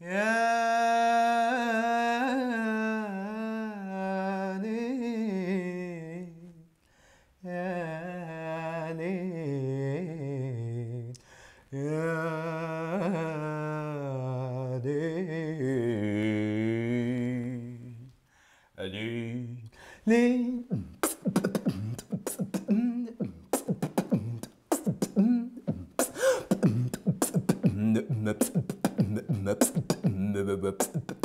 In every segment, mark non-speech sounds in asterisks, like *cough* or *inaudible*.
يعني يعني يعني ليه Mm. pff, pff,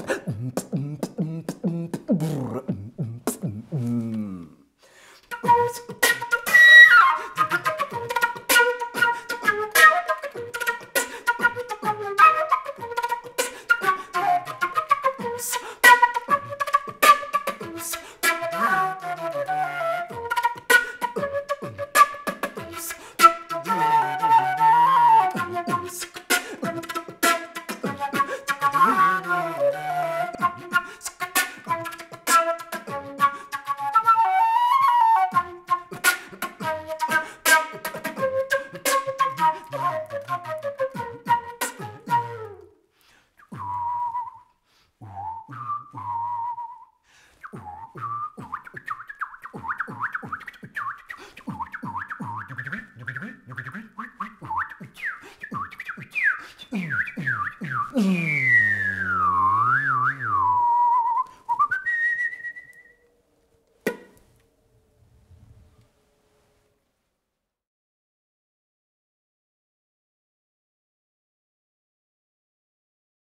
Mm-hmm. *laughs*